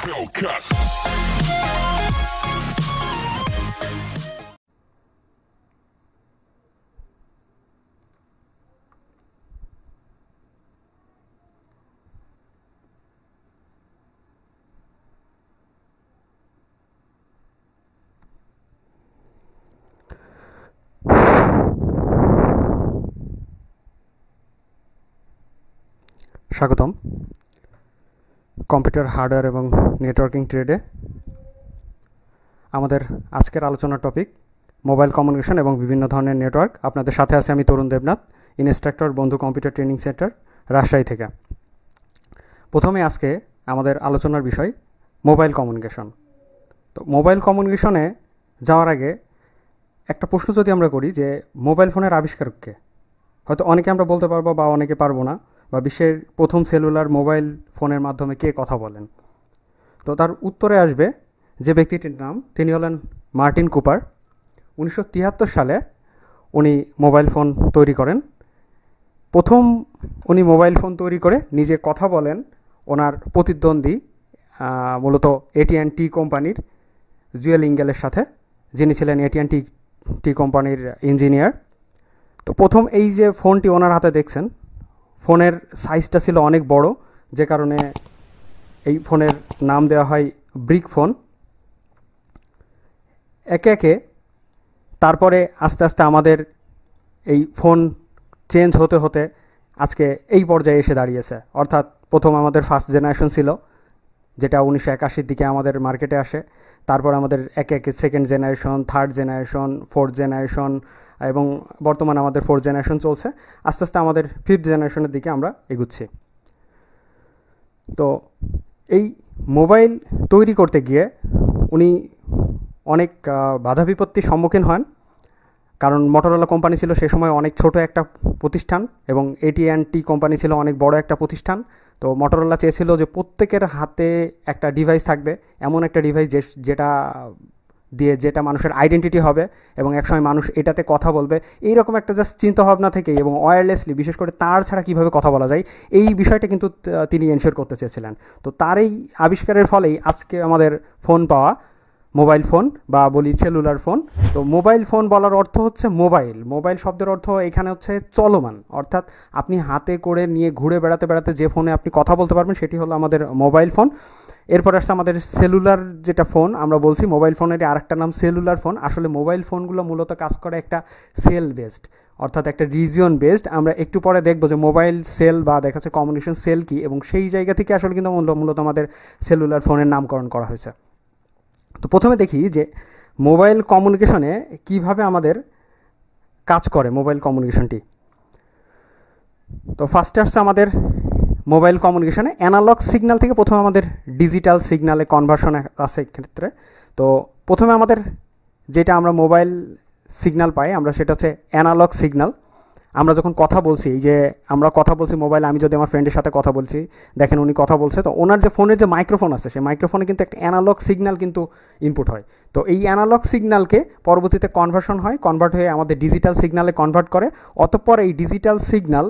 Hellcat. স্বাগতম computer hardware এবং networking ট্রেডে আমাদের আজকের আলোচনার টপিক মোবাইল কমিউনিকেশন এবং বিভিন্ন ধরনের নেটওয়ার্ক। আপনাদের সাথে আছে আমি Tarun Debnath, instructor, Bondhu computer training centre, Rajshahi থেকে। প্রথমে আজকে আমাদের আলোচনার বিষয় মোবাইল কমিউনিকেশন। তো মোবাইল কমিউনিকেশনে যাওয়ার আগে একটা প্রশ্ন যদি আমরা করি যে মোবাইল ফোনের আবিষ্কারককে হয়তো অনেকে আমরা বলতে পারব বা অনেকে পারব না। বা বিশ্বের প্রথম সেলুলার মোবাইল ফোনের মাধ্যমে কে কথা বলেন? তো তার উত্তরে আসবে যে ব্যক্তিটির নাম, তিনি হলেন মার্টিন কুপার। উনিশশো তিয়াত্তর সালে উনি মোবাইল ফোন তৈরি করেন। প্রথম উনি মোবাইল ফোন তৈরি করে নিজে কথা বলেন ওনার প্রতিদ্বন্দ্বী মূলত এটিএন টি কোম্পানির জুয়েল ইঙ্গেলের সাথে, যিনি ছিলেন এটিএন টি টি কোম্পানির ইঞ্জিনিয়ার। তো প্রথম এই যে ফোনটি ওনার হাতে দেখছেন ফোনের সাইজটা ছিল অনেক বড়, যে কারণে এই ফোনের নাম দেওয়া হয় ব্রিক ফোন। একে একে তারপরে আস্তে আস্তে আমাদের এই ফোন চেঞ্জ হতে হতে আজকে এই পর্যায়ে এসে দাঁড়িয়েছে। অর্থাৎ প্রথম আমাদের ফার্স্ট জেনারেশন ছিল, যেটা উনিশশো একাশির দিকে আমাদের মার্কেটে আসে। তারপর আমাদের একে একে second generation third generation fourth generation এবং বর্তমানে আমাদের ফোর্থ জেনারেশন চলছে। আস্তে আস্তে আমাদের ফিফথ জেনারেশনের দিকে আমরা এগুচ্ছি। তো এই মোবাইল তৈরি করতে গিয়ে উনি অনেক বাধা বিপত্তির সম্মুখীন হন। কারণ মোটরোলা কোম্পানি ছিল সে সময় অনেক ছোট একটা প্রতিষ্ঠান এবং এটিএনটি কোম্পানি ছিল অনেক বড় একটা প্রতিষ্ঠান। তো মোটরোলা চেয়েছিল যে প্রত্যেকের হাতে একটা ডিভাইস থাকবে, এমন একটা ডিভাইস যেটা দিয়ে যেটা মানুষের আইডেন্টিটি হবে এবং একসময় মানুষ এটাতে কথা বলবে, এইরকম একটা জাস্ট চিন্তাভাবনা থেকেই এবং ওয়্যারলেসলি বিশেষ করে তার ছাড়া কীভাবে কথা বলা যায়, এই বিষয়টা কিন্তু তিনি এনশিওর করতে চেয়েছিলেন। তো তার এই আবিষ্কারের ফলেই আজকে আমাদের ফোন পাওয়া মোবাইল ফোন বা বলি সেলুলার ফোন। তো মোবাইল ফোন বলার অর্থ হচ্ছে মোবাইল। মোবাইল শব্দের অর্থ এখানে হচ্ছে চলমান। অর্থাৎ আপনি হাতে করে নিয়ে ঘুরে বেড়াতে বেড়াতে যে ফোনে আপনি কথা বলতে পারবেন সেটি হলো আমাদের মোবাইল ফোন। এরপর আসছে আমাদের সেলুলার যেটা ফোন, আমরা বলছি মোবাইল ফোনের আরেকটা নাম সেলুলার ফোন। আসলে মোবাইল ফোনগুলো মূলত কাজ করে একটা সেল বেসড, অর্থাৎ একটা রিজিয়ন বেসড। আমরা একটু পরে দেখব যে মোবাইল সেল বা দেখা যাচ্ছে কমিউনিকেশন সেল কি এবং সেই জায়গা থেকে আসলে কিন্তু মূলত আমাদের সেলুলার ফোনের নামকরণ করা হয়েছে। তো প্রথমে দেখি যে মোবাইল কমিউনিকেশনে কীভাবে আমাদের কাজ করে মোবাইল কমিউনিকেশনটি। তো ফার্স্টে আসছে আমাদের মোবাইল কমিউনিকেশনে অ্যানালগ সিগন্যাল থেকে প্রথমে আমাদের ডিজিটাল সিগনালে কনভার্সন আছে ক্ষেত্রে তো প্রথমে আমাদের যেটা আমরা মোবাইল সিগন্যাল পাই, আমরা সেটা হচ্ছে অ্যানালগ সিগন্যাল আমরা যখন কথা বলছি যে আমরা কথা বলছি মোবাইলে আমি যদি আমার ফ্রেন্ডের সাথে কথা বলছি, দেখেন উনি কথা বলছে, তো ওনার যে ফোনের যে মাইক্রোফোন আছে, সেই মাইক্রোফোনে কিন্তু একটা অ্যানালগ সিগন্যাল কিন্তু ইনপুট হয়। তো এই অ্যানালগ সিগন্যালকে পরবর্তীতে কনভার্সন হয় কনভার্ট হয়ে আমাদের ডিজিটাল সিগন্যালে কনভার্ট করে, অতঃপর এই ডিজিটাল সিগন্যাল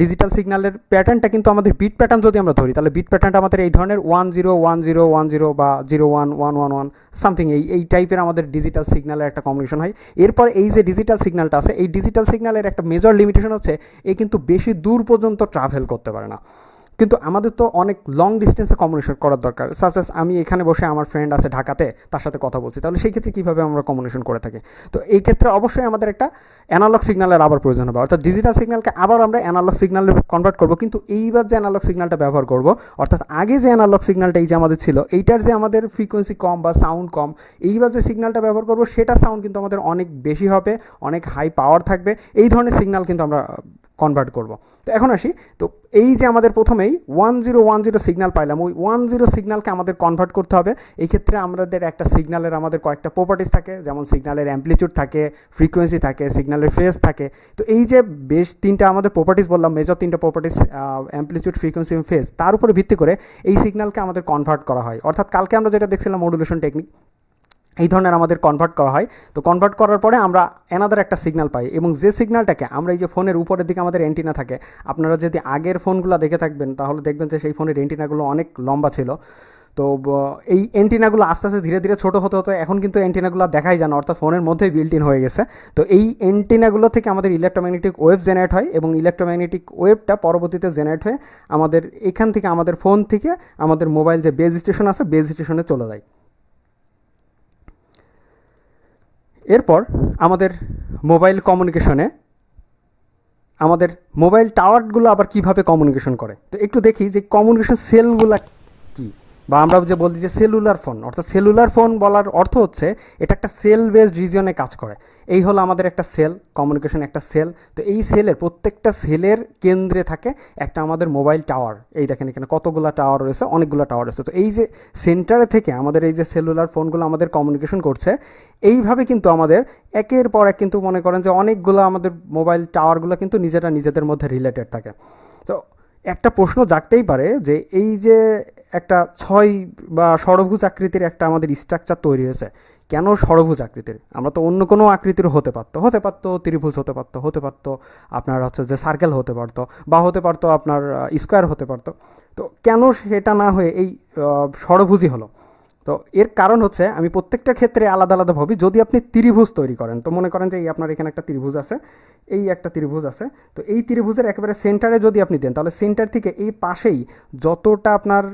ডিজিটাল সিগনালের প্যাটার্নটা কিন্তু আমাদের বিট প্যাটার্ন যদি আমরা ধরি, তাহলে বিট প্যাটার্নটা আমাদের এই ধরনের one zero one zero one zero বা zero one one one one something এই এই টাইপের আমাদের ডিজিটাল সিগন্যালের একটা কম্বিনেশন হয়। এরপর এই যে ডিজিটাল সিগনালটা আছে, এই ডিজিটাল সিগনালের একটা মেজর লিমিটেশন হচ্ছে, এ কিন্তু বেশি দূর পর্যন্ত ট্রাভেল করতে পারে না। কিন্তু আমাদের তো অনেক লং ডিস্টেন্সে কমিউনিকেশন করার দরকার। সাসেস আমি এখানে বসে আমার ফ্রেন্ড আছে ঢাকাতে, তার সাথে কথা বলছি। তাহলে সেই ক্ষেত্রে কীভাবে আমরা কমিউনিকেশন করে থাকি? তো এই ক্ষেত্রে অবশ্যই আমাদের একটা অ্যানালগ সিগন্যালের আবার প্রয়োজন হবে। অর্থাৎ ডিজিটাল সিগন্যালকে আবার আমরা অ্যানালগ সিগন্যালে কনভার্ট করব। কিন্তু এইবার যে অ্যানালগ সিগন্যালটা ব্যবহার করব, অর্থাৎ আগে যে অ্যানালগ সিগন্যালটা এই যে আমাদের ছিল, এইটার যে আমাদের ফ্রিকোয়েন্সি কম বা সাউন্ড কম, এইবার যে সিগন্যালটা ব্যবহার করব, সেটা সাউন্ড কিন্তু আমাদের অনেক বেশি হবে, অনেক হাই পাওয়ার থাকবে। এই ধরনের সিগন্যাল কিন্তু আমরা কনভার্ট করব। তো এখন আসি। তো এই যে আমাদের প্রথমেই one zero one zero signal পাইলাম, ওই ওয়ান জিরো সিগনালকে আমাদের কনভার্ট করতে হবে। এই ক্ষেত্রে আমাদের একটা সিগন্যালের আমাদের কয়েকটা প্রপার্টিস থাকে, যেমন সিগন্যালের অ্যাম্পলিটিউড থাকে ফ্রিকোয়েন্সি থাকে সিগন্যালের ফেজ থাকে। তো এই যে বেশ তিনটা আমাদের প্রপার্টিস বললাম মেজর তিনটা প্রপার্টিস অ্যাম্পলিটিউড ফ্রিকোয়েন্সি এবং তার উপরে ভিত্তি করে এই সিগনালকে আমাদের কনভার্ট করা হয়। অর্থাৎ কালকে আমরা যেটা দেখছিলাম মডুলেশন টেকনিক এই ধরনের আমাদের কনভার্ট করা হয়। তো কনভার্ট করার পরে আমরা অ্যানাদার একটা সিগন্যাল পাই এবং যে সিগন্যালটাকে আমরা এই যে ফোনের উপরের দিকে আমাদের অ্যান্টিনা থাকে, আপনারা যদি আগের ফোনগুলো দেখে থাকবেন তাহলে দেখবেন যে সেই ফোনের অ্যান্টিনাগুলো অনেক লম্বা ছিল। তো এই অ্যান্টিনাগুলো আস্তে আস্তে ধীরে ধীরে ছোটো হতে হতে এখন কিন্তু অ্যান্টিনাগুলো দেখাই যায় না, অর্থাৎ ফোনের মধ্যেই বিল্ট ইন হয়ে গেছে। তো এই অ্যান্টিনাগুলো থেকে আমাদের ইলেকট্রোম্যাগনেটিক ওয়েভ জেনারেট হয় এবং ইলেকট্রোম্যাগনেটিক ওয়েভটা পরবর্তীতে জেনারেট হয়ে আমাদের, এখান থেকে আমাদের ফোন থেকে আমাদের মোবাইল যে বেজ স্টেশন আছে বেজ স্টেশনে চলে যায়। এরপর আমাদের মোবাইল কমিউনিকেশনে আমাদের মোবাইল টাওয়ারগুলো আবার কীভাবে কমিউনিকেশন করে? তো একটু দেখি যে কমিউনিকেশন সেলগুলো বা আমরা যে বলি যে সেলুলার ফোন, অর্থাৎ সেলুলার ফোন বলার অর্থ হচ্ছে এটা একটা সেল বেসড রিজিয়নে কাজ করে। এই হলো আমাদের একটা সেল কমিউনিকেশন একটা সেল। তো এই সেলের প্রত্যেকটা সেলের কেন্দ্রে থাকে একটা আমাদের মোবাইল টাওয়ার এই দেখেন এখানে কতগুলো টাওয়ার রয়েছে, অনেকগুলো টাওয়ার রয়েছে। তো এই যে সেন্টারে থেকে আমাদের এই যে সেলুলার ফোনগুলো আমাদের কমিউনিকেশন করছে, এইভাবে কিন্তু আমাদের একের পর এক কিন্তু মনে করেন যে অনেকগুলো আমাদের মোবাইল টাওয়ারগুলো কিন্তু নিজেরা নিজেদের মধ্যে রিলেটেড থাকে। তো একটা প্রশ্ন জাগতেই পারে যে এই যে একটা ছয় বা ষড়ভুজ আকৃতির একটা আমাদের স্ট্রাকচার তৈরি হয়েছে। কেন ষড়ভুজ আকৃতির? আমরা তো অন্য কোনো আকৃতির হতে পারতো। হতে পারতো ত্রিভুজ, হতে পারতো হতে পারতো আপনার হচ্ছে যে সার্কেল হতে পারতো বা হতে পারতো আপনার স্কোয়ার হতে পারতো। তো কেন সেটা না হয়ে এই ষড়ভুজই হলো? তো এর কারণ হচ্ছে আমি প্রত্যেকটা ক্ষেত্রে আলাদা আলাদা ভাবি। যদি আপনি ত্রিভুজ তৈরি করেন, তো মনে করেন যে এই আপনার এখানে একটা ত্রিভুজ আছে, এই একটা ত্রিভুজ আছে, তো এই ত্রিভুজের একেবারে সেন্টারে যদি আপনি দেন, তাহলে সেন্টার থেকে এই পাশেই যতটা আপনার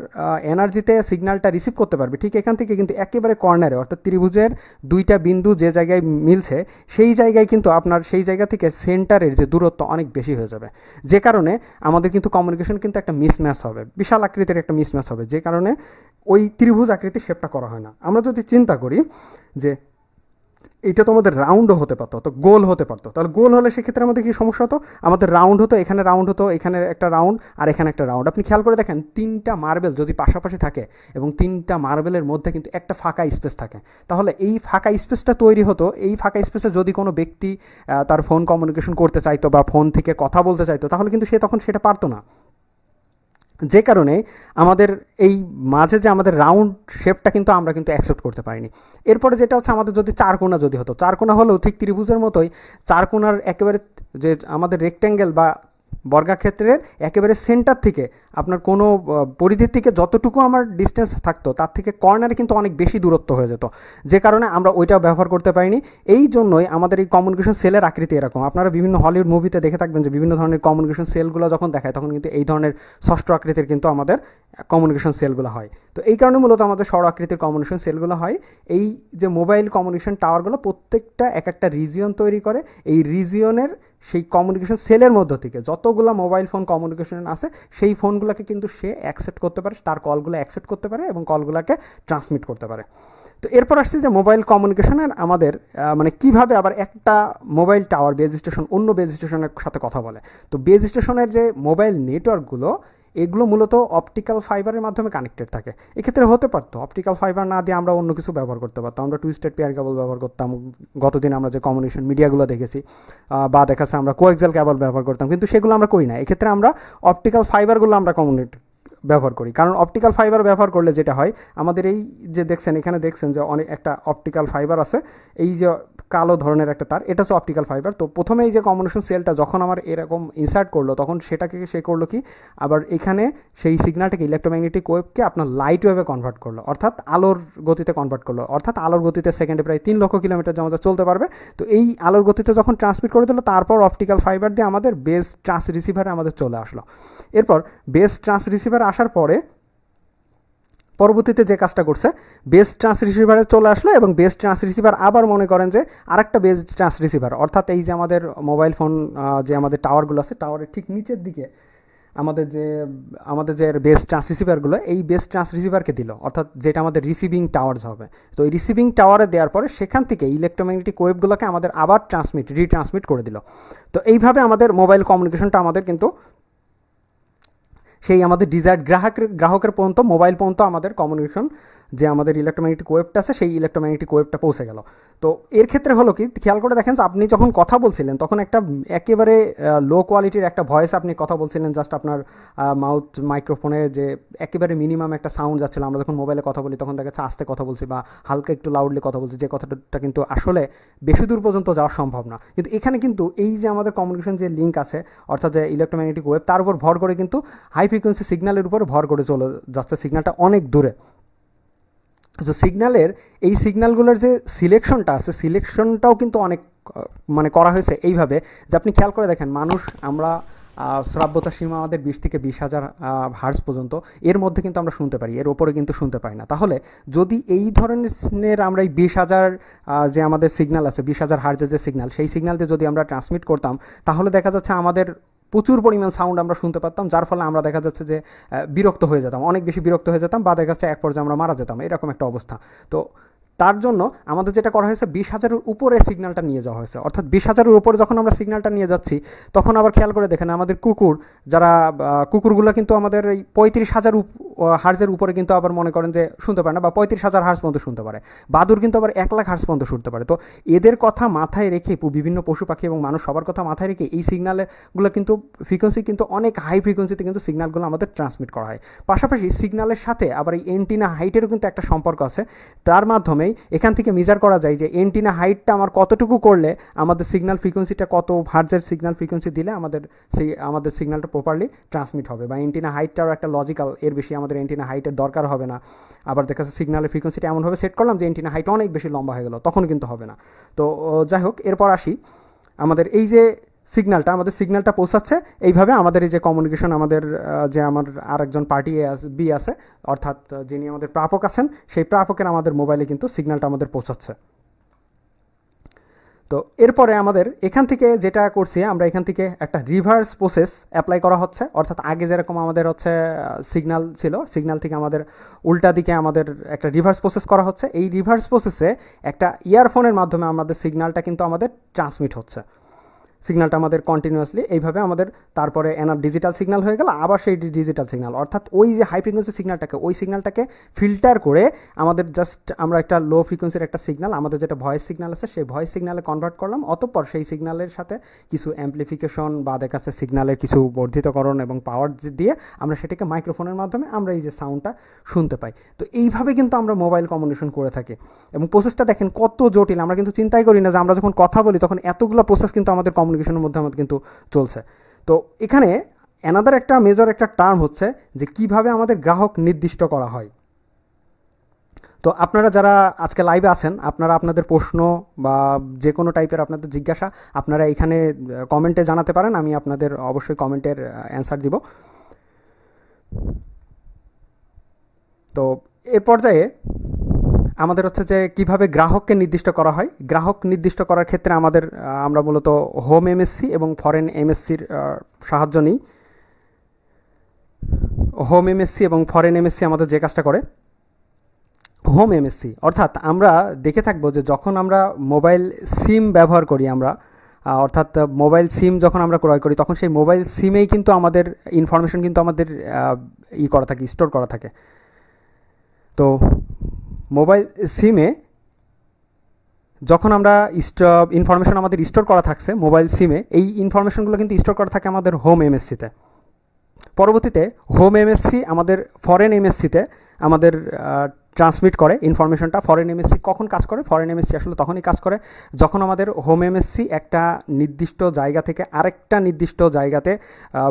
এনার্জিতে সিগন্যালটা রিসিভ করতে পারবে, ঠিক এখান থেকে কিন্তু একেবারে কর্নারে অর্থাৎ ত্রিভুজের দুইটা বিন্দু যে জায়গায় মিলছে, সেই জায়গায় কিন্তু আপনার, সেই জায়গা থেকে সেন্টারের যে দূরত্ব অনেক বেশি হয়ে যাবে। যে কারণে আমাদের কিন্তু কমিউনিকেশন কিন্তু একটা মিসম্যাচ হবে, বিশাল আকৃতির একটা মিসম্যাচ হবে, যে কারণে ওই ত্রিভুজ আকৃতির শেপটা করা হয় না। আমরা যদি চিন্তা করি যে এটা তো আমাদের রাউন্ডও হতে পারতো তো গোল হতে পারতো। তাহলে গোল হলে সেক্ষেত্রে আমাদের কি সমস্যা হতো? আমাদের রাউন্ড হতো, এখানে রাউন্ড হতো, এখানে একটা রাউন্ড আর এখানে একটা রাউন্ড আপনি খেয়াল করে দেখেন, তিনটা মার্বেল যদি পাশাপাশি থাকে এবং তিনটা মার্বেলের মধ্যে কিন্তু একটা ফাঁকা স্পেস থাকে, তাহলে এই ফাঁকা স্পেসটা তৈরি হতো। এই ফাঁকা স্পেসে যদি কোনো ব্যক্তি তার ফোন কমিউনিকেশন করতে চাইতো বা ফোন থেকে কথা বলতে চাইতো, তাহলে কিন্তু সে তখন সেটা পারতো না। যে কারণে আমাদের এই মাঝে যে আমাদের রাউন্ড শেপটা কিন্তু আমরা কিন্তু অ্যাকসেপ্ট করতে পারিনি। এরপরে যেটা হচ্ছে আমাদের যদি চারকোনা যদি হতো চারকোনা হলেও ঠিক ত্রিভুজের মতোই চারকোনার একেবারে যে আমাদের রেক্ট্যাঙ্গেল বা বর্গাক্ষেত্রের একেবারে সেন্টার থেকে আপনার কোনো পরিধির থেকে যতটুকু আমার ডিস্টেন্স থাকতো, তার থেকে কর্নারে কিন্তু অনেক বেশি দূরত্ব হয়ে যেত। যে কারণে আমরা ওইটাও ব্যবহার করতে পারিনি। এই জন্যই আমাদের এই কমিউনিকেশন সেলের আকৃতি এরকম। আপনারা বিভিন্ন হলিউড মুভিতে দেখে থাকবেন যে বিভিন্ন ধরনের কমিউনিকেশন সেলগুলো যখন দেখায়, তখন কিন্তু এই ধরনের ষষ্ঠ আকৃতির কিন্তু আমাদের কমিউনিকেশন সেলগুলো হয়। তো এই কারণে মূলত আমাদের সর আকৃতির কমিউনিকেশন সেলগুলো হয়। এই যে মোবাইল কমিউনিকেশন টাওয়ারগুলো প্রত্যেকটা এক একটা রিজিয়ন তৈরি করে, এই রিজিয়নের সেই কমিউনিকেশন সেলের মধ্য থেকে যতগুলো মোবাইল ফোন কমিউনিকেশন আছে, সেই ফোনগুলোকে কিন্তু সে অ্যাকসেপ্ট করতে পারে, তার কলগুলো অ্যাকসেপ্ট করতে পারে এবং কলগুলোকে ট্রান্সমিট করতে পারে। তো এরপর আসছে যে মোবাইল কমিউনিকেশনের আমাদের মানে কীভাবে আবার একটা মোবাইল টাওয়ার বেজ স্টেশন অন্য বেজ স্টেশনের সাথে কথা বলে। তো বেজ স্টেশনের যে মোবাইল নেটওয়ার্কগুলো এগুলো মূলত অপটিক্যাল ফাইবারের মাধ্যমে কানেক্টেড থাকে। এক্ষেত্রে হতে পারতো অপটিক্যাল ফাইবার না দিয়ে আমরা অন্য কিছু ব্যবহার করতে পারতাম। আমরা টুইস্টেড পেয়ার কেবল ব্যবহার করতাম। গতদিন আমরা যে কমিউনিকেশন মিডিয়াগুলো দেখেছি বা দেখাচ্ছে আমরা কোয়েক্সেল কেবল ব্যবহার করতাম, কিন্তু সেগুলো আমরা করি না। এক্ষেত্রে আমরা অপটিক্যাল ফাইবারগুলো আমরা কমিউনিট ব্যবহার করি। কারণ অপটিক্যাল ফাইবার ব্যবহার করলে যেটা হয়, আমাদের এই যে দেখছেন, এখানে দেখছেন যে অনেক একটা অপটিক্যাল ফাইবার আছে। এই যে কালো ধরনের একটা তার, এটা হচ্ছে অপটিক্যাল ফাইবার তো প্রথমে এই যে কম্বিনেশন সেলটা যখন আমার এরকম ইনসার্ট করল, তখন সেটাকে সে করল কি? আবার এখানে সেই সিগনালটাকে ইলেকট্রোম্যাগনেটিক ওয়েবকে আপনার লাইট ওয়েভে কনভার্ট করল, অর্থাৎ আলোর গতিতে কনভার্ট করল, অর্থাৎ আলোর গতিতে সেকেন্ডে প্রায় তিন লক্ষ কিলোমিটার আমাদের চলতে পারবে। তো এই আলোর গতিতে যখন ট্রান্সমিট করে দিল, তারপর অপটিক্যাল ফাইবার দিয়ে আমাদের বেস ট্রান্স রিসিভারে আমাদের চলে আসলো। এরপর বেস ট্রান্স রিসিভার আসার পরে পরবর্তীতে যে কাজটা করছে বেস্ট ট্রান্স রিসিভারে চলে আসলো এবং বেস্ট ট্রান্স রিসিভার আবার মনে করেন যে আরেকটা বেস্ট ট্রান্স রিসিভার অর্থাৎ এই যে আমাদের মোবাইল ফোন যে আমাদের টাওয়ারগুলো আছে টাওয়ারের ঠিক নিচের দিকে আমাদের যে আমাদের যে বেস্ট ট্রান্স রিসিভারগুলো এই বেস্ট ট্রান্স রিসিভারকে দিল। অর্থাৎ যেটা আমাদের রিসিভিং টাওয়ার্স হবে। তো এই রিসিভিং টাওয়ারে দেওয়ার পরে সেখান থেকে ইলেকট্রোম্যাগনেটিক ওয়েবগুলোকে আমাদের আবার ট্রান্সমিট রিট্রান্সমিট করে দিল। তো এইভাবে আমাদের মোবাইল কমিউনিকেশনটা আমাদের কিন্তু সেই আমাদের ডিজায়ার্ড গ্রাহকের গ্রাহকের পর্যন্ত মোবাইল পর্যন্ত আমাদের কমিউনিকেশন যে আমাদের ইলেকট্রোম্যাগনেটিক ওয়েবটা আছে, সেই ইলেকট্রোম্যাগনেটিক ওয়েবটা পৌঁছে গেল। তো এর ক্ষেত্রে হলো কি, খেয়াল করে দেখেন আপনি যখন কথা বলছিলেন, তখন একটা একেবারে লো কোয়ালিটির একটা ভয়েস আপনি কথা বলছিলেন জাস্ট আপনার মাউথ মাইক্রোফোনে যে একেবারে মিনিমাম একটা সাউন্ড যাচ্ছিল। আমরা যখন মোবাইলে কথা বলি, তখন দেখা যাচ্ছে আস্তে কথা বলছি বা হালকা একটু লাউডলি কথা বলছি, যে কথাটা কিন্তু আসলে বেশি দূর পর্যন্ত যাওয়া সম্ভব না। কিন্তু এখানে কিন্তু এই যে আমাদের কমিউনিকেশন যে লিঙ্ক আছে, অর্থাৎ যে ইলেকট্রোম্যাগনেটিক ওয়েব তার উপর ভর করে কিন্তু হাই ফ্রিকোয়েন্সি সিগন্যালের উপর ভর করে চলে যাচ্ছে। সিগন্যালটা অনেক দূরে। তো সিগন্যালের এই সিগন্যালগুলোর যে সিলেকশনটা আছে সিলেকশনটাও কিন্তু অনেক মানে করা হয়েছে এইভাবে যে আপনি খেয়াল করে দেখেন, মানুষ আমরা শ্রাব্যতা সীমা আমাদের বিশ থেকে বিশ হাজার হার্স পর্যন্ত, এর মধ্যে কিন্তু আমরা শুনতে পারি, এর ওপরে কিন্তু শুনতে পারি না। তাহলে যদি এই ধরনের আমরা এই বিশ হাজার যে আমাদের সিগন্যাল আছে, বিশ হাজার হার্জের যে সিগন্যাল সেই সিগন্যাল দিয়ে যদি আমরা ট্রান্সমিট করতাম, তাহলে দেখা যাচ্ছে আমাদের প্রচুর পরিমাণ সাউন্ড আমরা শুনতে পারতাম, যার ফলে আমরা দেখা যাচ্ছে যে বিরক্ত হয়ে যেতাম, অনেক বেশি বিরক্ত হয়ে যেতাম বা দেখা যাচ্ছে এক পর্যায়ে আমরা মারা যেতাম, এরকম একটা অবস্থা। তো তার জন্য আমাদের যেটা করা হয়েছে, বিশ হাজারের উপরে সিগন্যালটা নিয়ে যাওয়া হয়েছে। অর্থাৎ বিশ হাজারের উপরে যখন আমরা সিগন্যালটা নিয়ে যাচ্ছি, তখন আবার খেয়াল করে দেখেন, আমাদের কুকুর, যারা কুকুরগুলো কিন্তু আমাদের এই পঁয়ত্রিশ হাজার হার্জের উপরে কিন্তু আবার মনে করেন যে শুনতে পারে না, বা পঁয়ত্রিশ হাজার হার্স পর্যন্ত শুনতে পারে। বাদুর কিন্তু আবার এক লাখ হার্স পর্যন্ত শুনতে পারে। তো এদের কথা মাথায় রেখে বিভিন্ন পশু পাখি এবং মানুষ সবার কথা মাথায় রেখে এই সিগনালগুলো কিন্তু ফ্রিকোয়েন্সি কিন্তু অনেক হাই ফ্রিকোয়েন্সিতে কিন্তু সিগনালগুলো আমাদের ট্রান্সমিট করা হয়। পাশাপাশি সিগনালের সাথে আবার এই এন্টিনা হাইটেরও কিন্তু একটা সম্পর্ক আছে। তার মাধ্যমেই এখান থেকে মেজার করা যায় যে এন্টিনা হাইটটা আমার কতটুকু করলে আমাদের সিগনাল ফ্রিকোয়েন্সিটা কত ভার্জের সিগনাল ফ্রিকোয়েন্সি দিলে আমাদের সেই, আমাদের সিগনালটা প্রপারলি ট্রান্সমিট হবে বা এন্টিনা হাইটটাও একটা লজিক্যাল এর বেশি আমাদের এন্টিনা হাইটের দরকার হবে না। আবার দেখা যাচ্ছে সিগনালের ফ্রিকোয়েন্সিটা এমনভাবে সেট করলাম যে এন্টিনা হাইট অনেক বেশি লম্বা হয়ে গেল তখন কিন্তু হবে না। তো যাই হোক, এরপর আসি। আমাদের এই যে সিগন্যালটা আমাদের সিগন্যালটা পৌঁছাচ্ছে। এইভাবে আমাদের এই যে কমিউনিকেশন আমাদের যে আমার আরেকজন পার্টি এ বি আছে, অর্থাৎ যিনি আমাদের প্রাপক আছেন, সেই প্রাপকের আমাদের মোবাইলে কিন্তু সিগন্যালটা আমাদের পৌঁছাচ্ছে। তো এরপরে আমাদের এখান থেকে যেটা করছি, আমরা এখান থেকে একটা রিভার্স প্রসেস অ্যাপ্লাই করা হচ্ছে। অর্থাৎ আগে যেরকম আমাদের হচ্ছে সিগনাল ছিল সিগনাল থেকে আমাদের উল্টা দিকে আমাদের একটা রিভার্স প্রসেস করা হচ্ছে। এই রিভার্স প্রসেসে একটা ইয়ারফোনের মাধ্যমে আমাদের সিগনালটা কিন্তু আমাদের ট্রান্সমিট হচ্ছে। সিগনালটা আমাদের কন্টিনিউয়াসলি এইভাবে আমাদের তারপরে এনার ডিজিটাল সিগনাল হয়ে গেল, আবার সেই ডিজিটাল সিগনাল অর্থাৎ ওই যে হাই ফ্রিকোয়েন্সি সিগনালটাকে ওই সিগনালটাকে ফিল্টার করে আমাদের জাস্ট আমরা একটা লো ফ্রিকোয়েন্সির একটা সিগনাল আমাদের যেটা ভয়েস সিগনাল আছে, সেই ভয়েস সিগনালে কনভার্ট করলাম। অতঃপর সেই সিগনালের সাথে কিছু অ্যাম্পলিফিকেশন বা দেখাচ্ছে সিগনালের কিছু বর্ধিতকরণ এবং পাওয়ার দিয়ে আমরা সেটাকে মাইক্রোফোনের মাধ্যমে আমরা এই যে সাউন্ডটা শুনতে পাই। তো এইভাবে কিন্তু আমরা মোবাইল কমিউনিকেশন করে থাকি। এবং প্রসেসটা দেখেন কত জটিল, আমরা কিন্তু চিন্তাই করি না যে আমরা যখন কথা বলি তখন এতগুলো প্রসেস কিন্তু আমাদের কমিউনিকেশনের মধ্যে আমাদের কিন্তু চলছে। তো এখানে অ্যানাদার একটা মেজর একটা টার্ম হচ্ছে যে কীভাবে আমাদের গ্রাহক নির্দিষ্ট করা হয়। তো আপনারা যারা আজকে লাইভে আছেন, আপনারা আপনাদের প্রশ্ন বা যে কোনো টাইপের আপনাদের জিজ্ঞাসা, আপনারা এখানে কমেন্টে জানাতে পারেন, আমি আপনাদের অবশ্যই কমেন্টের অ্যান্সার দিব। তো এ পর্যায়ে আমাদের হচ্ছে যে কীভাবে গ্রাহককে নির্দিষ্ট করা হয়। গ্রাহক নির্দিষ্ট করার ক্ষেত্রে আমাদের আমরা মূলত হোম এমএসসি এবং ফরেন এমএসসির সাহায্য নিই। হোম এমএসসি এবং ফরেন এমএসসি আমাদের যে কাজটা করে, হোম এমএসসি অর্থাৎ আমরা দেখে থাকব যে যখন আমরা মোবাইল সিম ব্যবহার করি আমরা অর্থাৎ মোবাইল সিম যখন আমরা ক্রয় করি, তখন সেই মোবাইল সিমেই কিন্তু আমাদের ইনফরমেশন কিন্তু আমাদের ই করা থাকে স্টোর করা থাকে। তো মোবাইল সিমে যখন আমরা ইনফরমেশন আমাদের স্টোর করা থাকছে, মোবাইল সিমে, এই ইনফরমেশনগুলো কিন্তু স্টোর করা থাকে আমাদের হোম এমএসসিতে পরবর্তীতে হোম এমএসসি আমাদের ফরেন এমএসসিতে আমাদের ট্রান্সমিট করে ইনফরমেশনটা ফরেন এমএসসি কখন কাজ করে? ফরেন এমএসসি আসলে তখনই কাজ করে, যখন আমাদের হোম এমএসসি একটা নির্দিষ্ট জায়গা থেকে আরেকটা নির্দিষ্ট জায়গাতে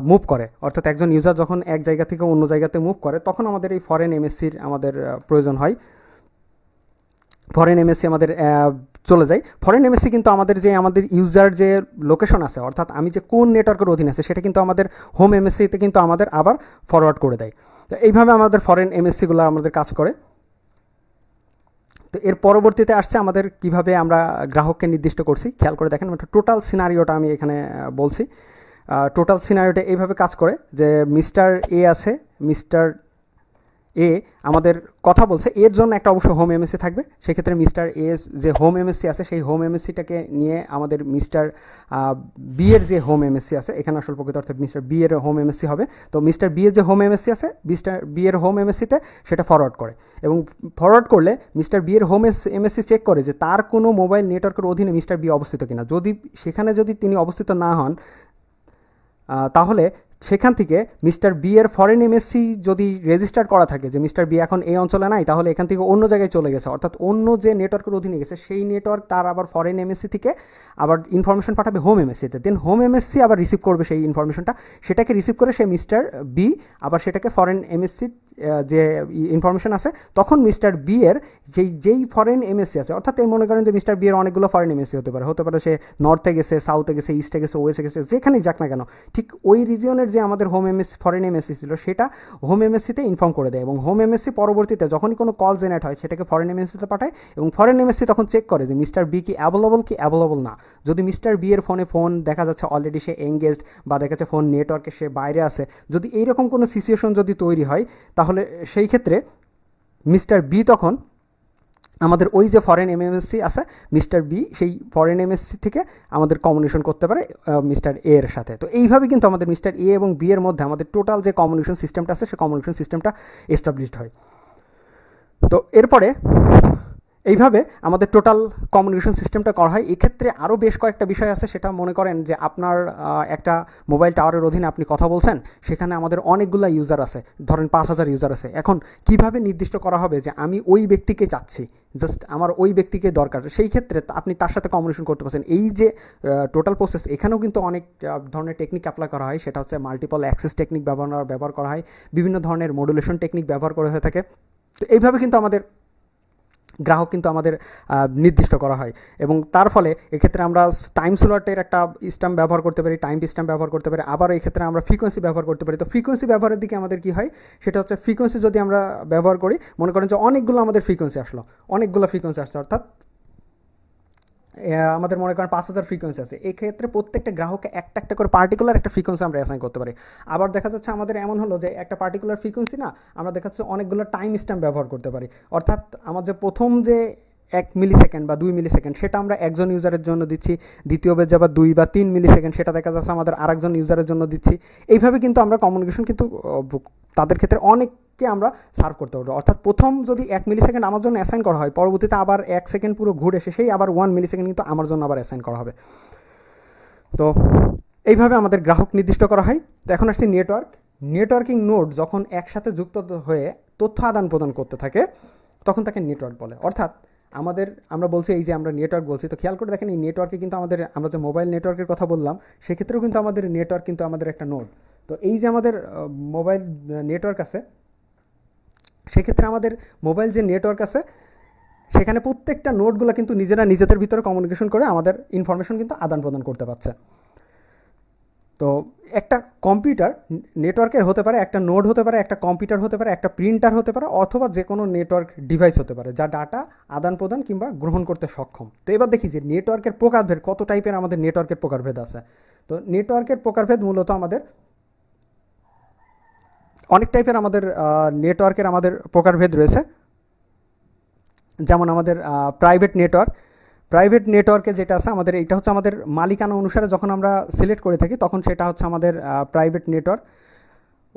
মুভ করে। অর্থাৎ একজন ইউজার যখন এক জায়গা থেকে অন্য জায়গাতে মুভ করে, তখন আমাদের এই ফরেন এমএসসির আমাদের প্রয়োজন হয়। ফরেন এমএসসি আমাদের চলে যায়। ফরেন এমএসসি কিন্তু আমাদের যে, আমাদের ইউজার যে লোকেশন আছে, অর্থাৎ আমি যে কোন নেটওয়ার্কের অধীন আছে, সেটা কিন্তু আমাদের হোম এমএসসিতে কিন্তু আমাদের আবার ফরওয়ার্ড করে দেয়। তো এইভাবে আমাদের ফরেন এমএসসিগুলো আমাদের কাজ করে। তো এর পরবর্তীতে আসছে আমাদের কীভাবে আমরা গ্রাহককে নির্দিষ্ট করছি। খেয়াল করে দেখেন মানে টোটাল সিনারিওটা আমি এখানে বলছি। টোটাল সিনারিওটা এইভাবে কাজ করে যে মিস্টার এ আছে মিস্টার এ আমাদের কথা বলছে। এর জন্য একটা অবশ্য হোম এমএসসি থাকবে। সেক্ষেত্রে মিস্টার এ যে হোম এমএসসি আছে, সেই হোম এমএসসিটাকে নিয়ে আমাদের মিস্টার বি এর যে হোম এমএসসি আছে, এখানে আসল প্রকৃত অর্থে মিস্টার বি এর হোম এমএসসি হবে। তো মিস্টার বি এর যে হোম এমএসসি আছে মিস্টার বি এর হোম এমএসসিতে সেটা ফরওয়ার্ড করে। এবং ফরওয়ার্ড করলে মিস্টার বি এর হোম এমএসসি চেক করে যে তার কোনো মোবাইল নেটওয়ার্কের অধীনে মিস্টার বি অবস্থিত কিনা। যদি সেখানে যদি তিনি অবস্থিত না হন তাহলে সেখান থেকে মিস্টার বি এর ফরেন এমএসসি যদি রেজিস্টার করা থাকে যে মিস্টার বি এখন এই অঞ্চলে নাই, তাহলে এখান থেকে অন্য জায়গায় চলে গেছে। অর্থাৎ অন্য যে নেটওয়ার্কের অধীনে গেছে, সেই নেটওয়ার্ক তার আবার ফরেন এমএসসি থেকে আবার ইনফরমেশন পাঠাবে হোম এমএসসিতে দেন হোম এমএসসি আবার রিসিভ করবে সেই ইনফরমেশনটা সেটাকে রিসিভ করে সে মিস্টার বি আবার সেটাকে ফরেন এমএসসি যে ইনফরমেশন আছে, তখন মিস্টার বি এর যেই যেই ফরেন এমএসসি আছে, অর্থাৎ এই মনে করেন যে মিস্টার বি এর অনেকগুলো ফরেন এমএসসি হতে পারে হতে পারে সে নর্থে গেছে সাউথে গেছে ইস্টে গেছে ওয়েস্টে গেছে, যেখানেই যাক না কেন, ঠিক ওই রিজিয়নের যে আমাদের হোম এমএসসি ফরেন এমএসসি ছিল, সেটা হোম এমএসসিতে ইনফর্ম করে দেয়, এবং হোম এমএসসি পরবর্তীতে যখনই কোনো কল জেনারেট হয়, সেটাকে ফরেন এমএসসিতে পাঠায়, এবং ফরেন এমএসসি তখন চেক করে যে মিস্টার বি কি অ্যাভেলেবল কি অ্যাভেলেবল না। যদি মিস্টার বি এর ফোনে ফোন দেখা যাচ্ছে অলরেডি সে এঙ্গেজড বা দেখা যাচ্ছে ফোন নেটওয়ার্কে সে বাইরে আছে, যদি এইরকম কোনো সিচুয়েশন যদি তৈরি হয়, তাহলে সেই ক্ষেত্রে মিস্টার বি তখন আমাদের ওই যে ফরেন এমএমএসসি আছে, মিস্টার বি সেই ফরেন এমএসসি থেকে আমাদের কমিউনিকেশন করতে পারে মিস্টার এ এর সাথে। তো এইভাবে কিন্তু আমাদের মিস্টার এ এবং বি এর মধ্যে আমাদের টোটাল যে কমিউনিকেশন সিস্টেমটা আছে সেই কমিউনিকেশন সিস্টেমটা এস্টাবলিশড হয়। তো এরপরে এইভাবে আমাদের টোটাল কমিউনিকেশন সিস্টেমটা করা হয়। এক্ষেত্রে আরও বেশ কয়েকটা বিষয় আছে, সেটা মনে করেন যে আপনার একটা মোবাইল টাওয়ারের অধীনে আপনি কথা বলছেন, সেখানে আমাদের অনেকগুলো ইউজার আছে, ধরেন পাঁচ হাজার ইউজার আছে। এখন কীভাবে নির্দিষ্ট করা হবে যে আমি ওই ব্যক্তিকে চাচ্ছি জাস্ট আমার ওই ব্যক্তিকে দরকার, সেই ক্ষেত্রে আপনি তার সাথে কমিউনিকেশন করতে পারছেন। এই যে টোটাল প্রসেস এখানেও কিন্তু অনেক ধরনের টেকনিক অ্যাপ্লাই করা হয়, সেটা হচ্ছে মাল্টিপল অ্যাক্সেস টেকনিক ব্যবহার ব্যবহার করা হয়, বিভিন্ন ধরনের মডুলেশন টেকনিক ব্যবহার করা হয়ে থাকে। তো এইভাবে কিন্তু আমাদের গ্রাহক কিন্তু আমাদের নির্দিষ্ট করা হয়। এবং তার ফলে এক্ষেত্রে আমরা টাইম স্লটের একটা স্ট্যাম্প ব্যবহার করতে পারি টাইম স্ট্যাম্প ব্যবহার করতে পারি। আবার এই ক্ষেত্রে আমরা ফ্রিকোয়েন্সি ব্যবহার করতে পারি। তো ফ্রিকোয়েন্সি ব্যবহারের দিকে আমাদের কী হয়? সেটা হচ্ছে ফ্রিকোয়েন্সি যদি আমরা ব্যবহার করি, মনে করেন যে অনেকগুলো আমাদের ফ্রিকোয়েন্সি আসলো। অনেকগুলো ফ্রিকোয়েন্সি আসছে, অর্থাৎ আমাদের মনে করেন পাঁচ হাজার ফ্রিকোয়েন্সি আছে। এক্ষেত্রে প্রত্যেকটা গ্রাহককে একটা একটা করে পার্টিকুলার একটা ফ্রিকোয়েন্সি আমরা অ্যাসাইন করতে পারি। আবার দেখা যাচ্ছে আমাদের এমন হলো যে একটা পার্টিকুলার ফ্রিকোয়েন্সি না, আমরা দেখা যাচ্ছে অনেকগুলো টাইম স্ট্যাম্প ব্যবহার করতে পারি। অর্থাৎ আমার যে প্রথম যে এক মিলি সেকেন্ড বা দুই মিলি সেকেন্ড সেটা আমরা একজন ইউজারের জন্য দিচ্ছি, দ্বিতীয় বেজ আবার দুই বা তিন মিলি সেকেন্ড সেটা দেখা যাচ্ছে আমাদের আরেকজন ইউজারের জন্য দিচ্ছি। এইভাবে কিন্তু আমরা কমিউনিকেশন কিন্তু তাদের ক্ষেত্রে অনেককে আমরা সার্ভ করতে পারব। অর্থাৎ প্রথম যদি এক মিলি সেকেন্ড আমার জন্য অ্যাসাইন করা হয়, পরবর্তীতে আবার এক সেকেন্ড পুরো ঘুরে এসে সেই আবার ওয়ান মিলি সেকেন্ড কিন্তু আমার জন্য আবার অ্যাসাইন করা হবে। তো, এইভাবে আমাদের গ্রাহক নির্দিষ্ট করা হয়। তো এখন আসছি নেটওয়ার্ক নেটওয়ার্কিং নোড যখন একসাথে যুক্ত হয়ে তথ্য আদান প্রদান করতে থাকে, তখন তাকে নেটওয়ার্ক বলে। অর্থাৎ আমাদের, আমরা বলছি এই যে আমরা নেটওয়ার্ক বলছি, তো খেয়াল করে দেখেন এই নেটওয়ার্কে কিন্তু আমাদের, আমরা যে মোবাইল নেটওয়ার্কের কথা বললাম, সেক্ষেত্রেও কিন্তু আমাদের নেটওয়ার্ক কিন্তু আমাদের একটা নোড তো এই যে আমাদের মোবাইল নেটওয়ার্ক আছে, সেক্ষেত্রে আমাদের মোবাইল যে নেটওয়ার্ক আছে, সেখানে প্রত্যেকটা নোটগুলো কিন্তু নিজেরা নিজেদের ভিতরে কমিউনিকেশন করে আমাদের ইনফরমেশন কিন্তু আদান প্রদান করতে পারছে। তো একটা কম্পিউটার নেটওয়ার্কের হতে পারে, একটা নোড হতে পারে, একটা কম্পিউটার হতে পারে, একটা প্রিন্টার হতে পারে, অথবা যে কোনো নেটওয়ার্ক ডিভাইস হতে পারে, যা ডাটা আদান প্রদান কিংবা গ্রহণ করতে সক্ষম। তো এবার দেখি যে নেটওয়ার্কের প্রকারভেদ, কত টাইপের আমাদের নেটওয়ার্কের প্রকারভেদ আছে? তো নেটওয়ার্কের প্রকারভেদ মূলত আমাদের অনেক টাইপের আমাদের নেটওয়ার্কের আমাদের প্রকারভেদ রয়েছে। যেমন আমাদের প্রাইভেট নেটওয়ার্ক প্রাইভেট নেটওয়ার্কে যেটা আছে, আমাদের এটা হচ্ছে আমাদের মালিকানা অনুসারে যখন আমরা সিলেক্ট করে থাকি, তখন সেটা হচ্ছে আমাদের প্রাইভেট নেটওয়ার্ক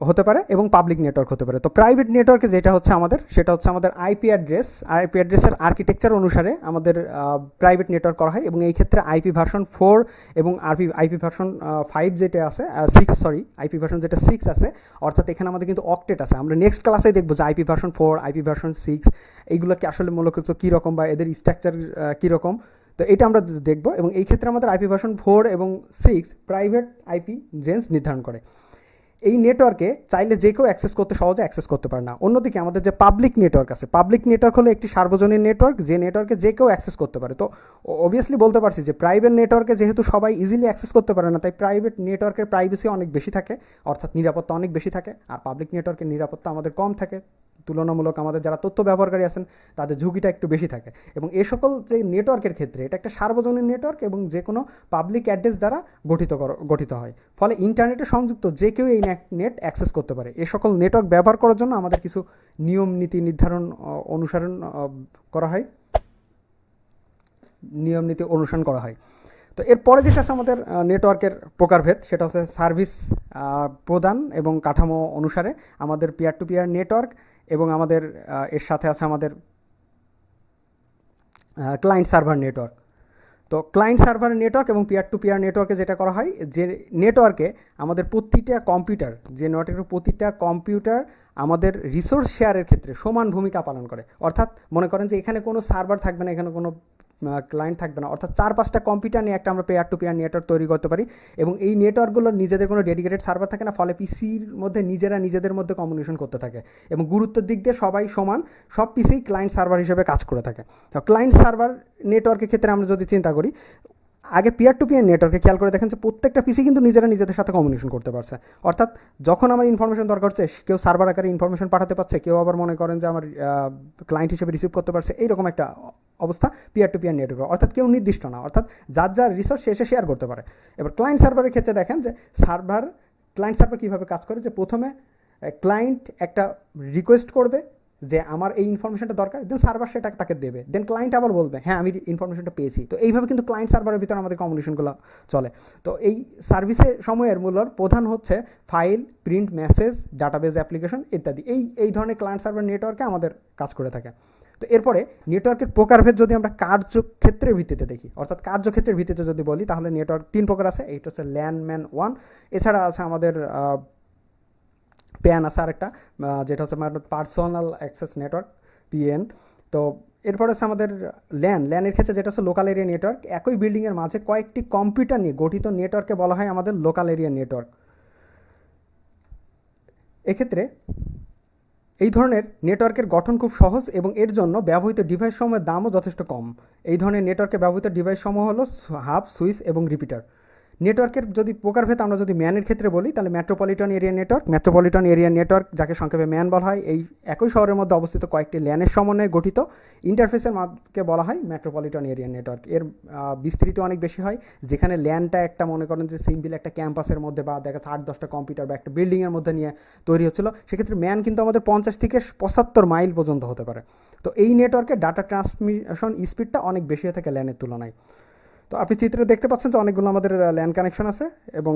হতে পারে এবং পাবলিক নেটওয়ার্ক হতে পারে। তো প্রাইভেট নেটওয়ার্কে যেটা হচ্ছে আমাদের, সেটা হচ্ছে আমাদের আইপি অ্যাড্রেস আর আইপি অ্যাড্রেসের আর্কিটেকচার অনুসারে আমাদের প্রাইভেট নেটওয়ার্ক করা হয় এবং এই ক্ষেত্রে আইপি ভার্সন ফোর এবং আরপি আইপি ভার্সন ফাইভ যেটা আছে সিক্স সরি আইপি ভার্সন যেটা সিক্স আছে, অর্থাৎ এখানে আমাদের কিন্তু অকটেট আছে। আমরা নেক্সট ক্লাসে দেখব যে IP version four IP version six এইগুলোকে আসলে মূলত কীরকম বা এদের স্ট্রাকচার কীরকম তো এটা আমরা দেখব এবং এই ক্ষেত্রে আমাদের আইপি ভার্সন ফোর এবং সিক্স প্রাইভেট আইপি রেঞ্জ নির্ধারণ করে। এই নেটওয়ার্কে চাইলে যে কেউ অ্যাক্সেস করতে সহজে অ্যাক্সেস করতে পারে না। অন্যদিকে আমাদের যে পাবলিক নেটওয়ার্ক আছে পাবলিক নেটওয়ার্ক হলো একটি সার্বজনীন নেটওয়ার্ক যে নেটওয়ার্কে যে কেউ অ্যাক্সেস করতে পারে। তো অবভিয়াসলি বলতে পারছি যে প্রাইভেট নেটওয়ার্কে যেহেতু সবাই ইজিলি অ্যাক্সেস করতে পারে না, তাই প্রাইভেট নেটওয়ার্কের প্রাইভেসি অনেক বেশি থাকে, অর্থাৎ নিরাপত্তা অনেক বেশি থাকে, আর পাবলিক নেটওয়ার্কের নিরাপত্তা আমাদের কম থাকে। তুলনামূলক আমাদের যারা তথ্য ব্যবহারকারী আছেন, তাদের ঝুঁকিটা একটু বেশি থাকে। এবং এ সকল যে নেটওয়ার্কের ক্ষেত্রে, এটা একটা সার্বজনীন নেটওয়ার্ক এবং যে কোনো পাবলিক অ্যাড্রেস দ্বারা গঠিত গঠিত হয়। ফলে ইন্টারনেটে সংযুক্ত যে কেউ এই নেট অ্যাক্সেস করতে পারে। এ সকল নেটওয়ার্ক ব্যবহার করার জন্য আমাদের কিছু নিয়ম, নীতি নির্ধারণ অনুসরণ করা হয়। নিয়ম, নীতি অনুসরণ করা হয়। তো এরপরে যেটা আছে আমাদের নেটওয়ার্কের প্রকারভেদ, সেটা হচ্ছে সার্ভিস প্রদান এবং কাঠামো অনুসারে আমাদের পিয়ার টু পিয়ার নেটওয়ার্ক এবং আমাদের এর সাথে আছে আমাদের ক্লায়েন্ট সার্ভার নেটওয়ার্ক তো ক্লায়েন্ট সার্ভার নেটওয়ার্ক এবং পিয়ার টু পিয়ার নেটওয়ার্কে যেটা করা হয়, যে নেটওয়ার্কে আমাদের প্রতিটা কম্পিউটার যে নেটওয়ার্কের প্রতিটা কম্পিউটার আমাদের রিসোর্স শেয়ারের ক্ষেত্রে সমান ভূমিকা পালন করে। অর্থাৎ মনে করেন যে এখানে কোনো সার্ভার থাকবে না, এখানে কোনো ক্লায়েন্ট থাকবে না। অর্থাৎ চার পাঁচটা কম্পিউটার নিয়ে একটা আমরা পেয়ার টু পেয়ার নেটওয়ার্ক তৈরি করতে পারি এবং এই নেটওয়ার্কগুলোর নিজেদের কোনো ডেডিকেটেড সার্ভার থাকে না, ফলে পিসির মধ্যে নিজেরা নিজেদের মধ্যে কমিউনিকেশন করতে থাকে এবং গুরুত্বের দিক দিয়ে সবাই সমান, সব পিসেই ক্লায়েন্ট সার্ভার হিসেবে কাজ করে থাকে। ক্লায়েন্ট সার্ভার নেটওয়ার্কের ক্ষেত্রে আমরা যদি চিন্তা করি আগে পিয়ার টু পিয়ার নেটওয়ার্কে খেয়াল করে দেখেন যে প্রত্যেকটা পিসি কিন্তু নিজেরা নিজেদের সাথে কমিউনিকেশন করতে পারছে। অর্থাৎ যখন আমার ইনফরমেশন দরকার হচ্ছে, কেউ সার্ভার আকারে ইনফরমেশন পাঠাতে পারছে, কেউ আবার মনে করেন যে আমার ক্লায়েন্ট হিসেবে রিসিভ করতে পারছে, এইরকম একটা অবস্থা পিয়ার টু পিয়ার নেটওয়ার্ক অর্থাৎ কেউ নির্দিষ্ট না, অর্থাৎ যার যার রিসোর্স সে এসে শেয়ার করতে পারে। এবার ক্লায়েন্ট সার্ভারের ক্ষেত্রে দেখেন যে সার্ভার ক্লায়েন্ট সার্ভার কীভাবে কাজ করে? যে প্রথমে ক্লায়েন্ট একটা রিকোয়েস্ট করবে যে আমার এই ইনফরমেশনটা দরকার দেন সার্ভার সেটা তাকে দেবে। দেন ক্লায়েন্ট আবার বলবে হ্যাঁ আমি ইনফরমেশনটা পেয়েছি। তো এইভাবে কিন্তু ক্লায়েন্ট সার্ভারের ভিতরে আমাদের কমিউনিকেশনগুলো চলে। তো এই সার্ভিসের সময়ের মূল্যর প্রধান হচ্ছে file print message database application ইত্যাদি। এই এই ধরনের ক্লায়েন্ট সার্ভার নেটওয়ার্কে আমাদের কাজ করে থাকে। তো এরপরে নেটওয়ার্কের প্রকারভেদ যদি আমরা কার্যক্ষেত্রের ভিত্তিতে দেখি, অর্থাৎ কার্যক্ষেত্রের ভিত্তিতে যদি বলি, তাহলে নেটওয়ার্ক তিন প্রকার আছে। এইটা হচ্ছে ল্যান্ডম্যান ওয়ান এছাড়া আছে আমাদের প্যান আছে আরেকটা যেটা হচ্ছে আমার পার্সোনাল অ্যাক্সেস নেটওয়ার্ক পিএন তো এরপর আছে আমাদের ল্যান ল্যানের ক্ষেত্রে যেটা হচ্ছে লোকাল এরিয়া নেটওয়ার্ক একই বিল্ডিংয়ের মাঝে কয়েকটি কম্পিউটার নিয়ে গঠিত নেটওয়ার্ককে বলা হয় আমাদের লোকাল এরিয়া নেটওয়ার্ক এক্ষেত্রে এই ধরনের নেটওয়ার্কের গঠন খুব সহজ এবং এর জন্য ব্যবহৃত ডিভাইস সমূহের দামও যথেষ্ট কম। এই ধরনের নেটওয়ার্কে ব্যবহৃত ডিভাইস সমূহ হলো হাব সুইচ এবং রিপিটার নেটওয়ার্কের যদি প্রকারভেদ আমরা যদি ম্যানের ক্ষেত্রে বলি, তাহলে metropolitan area network metropolitan area network যাকে সংক্ষেপে ম্যান বলা হয়, এই একই শহরের মধ্যে অবস্থিত কয়েকটি ল্যানের সমন্বয়ে গঠিত। ইন্টারফেসের মাকে বলা হয় মেট্রোপলিটন এরিয়া নেটওয়ার্ক এর বিস্তৃত অনেক বেশি হয়। যেখানে ল্যানটা একটা, মনে করেন যে সিম্পল একটা ক্যাম্পাসের মধ্যে বা দেখা যাচ্ছে আট দশটা কম্পিউটার বা একটা বিল্ডিংয়ের মধ্যে নিয়ে তৈরি হচ্ছিল। সেক্ষেত্রে ম্যান কিন্তু আমাদের পঞ্চাশ থেকে পঁচাত্তর মাইল পর্যন্ত হতে পারে। তো এই নেটওয়ার্কে ডাটা ট্রান্সমিশন স্পিডটা অনেক বেশি হয়ে থাকে ল্যানের তুলনায়। তো আপনি চিত্রে দেখতে পাচ্ছেন যে অনেকগুলো আমাদের ল্যান্ড কানেকশন আছে এবং